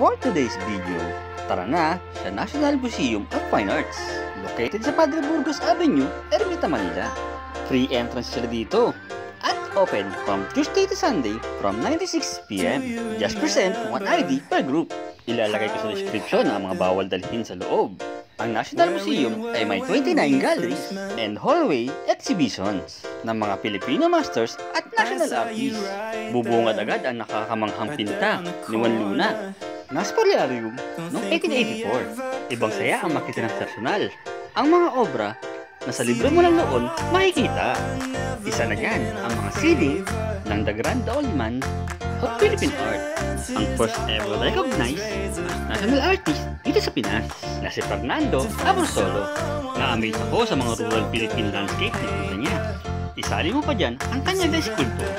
For today's video, tara na sa National Museum of Fine Arts, located sa Padre Burgos Avenue, Ermita, Manila. Free entrance sila dito at open from Tuesday to Sunday from 96pm. Just present one ID per group. Ilalagay ko sa description ang mga bawal dalhin sa loob. Ang National Museum ay may 29 galleries and hallway exhibitions ng mga Filipino masters at national artists. Bubungad agad ang nakakamanghang pinta ni Juan Luna Nasa Polarium noong 1884. Ibang saya ang makita ng personal. Ang mga obra na sa libro mo lang noon makikita. Isa na yan ang mga ceiling ng The Grand Old Man of Philippine Art. Ang first ever recognized as national artist dito sa Pinas na si Fernando Abrosolo. Na-amaze ako sa mga rural Philippine landscape na kita niya. Isali mo pa dyan ang kanyang escultor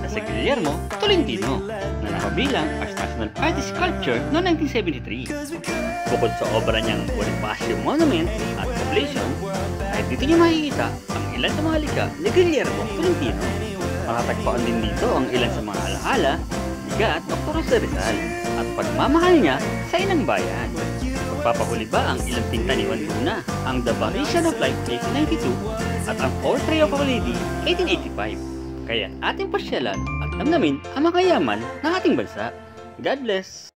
na si Guillermo Tolentino na nakabilang as National Artist Sculpture noong 1973. Bukod sa obra niyang Bonifacio Monument at Completion, ay dito niyo makikita ang ilan sa mga lika ni Guillermo Tolentino. Matatagpuan din dito ang ilan sa mga alaala Gat Dr. Jose Rizal at pagmamahal niya sa inang bayan. Magpapahuli ba ang ilang pinta ni Juan Luna, ang The Parisian of Life 1992 at ang Portrait of a Lady 1885. Kaya ating pasyalan at namnamin ang mga yaman ng ating bansa. God bless!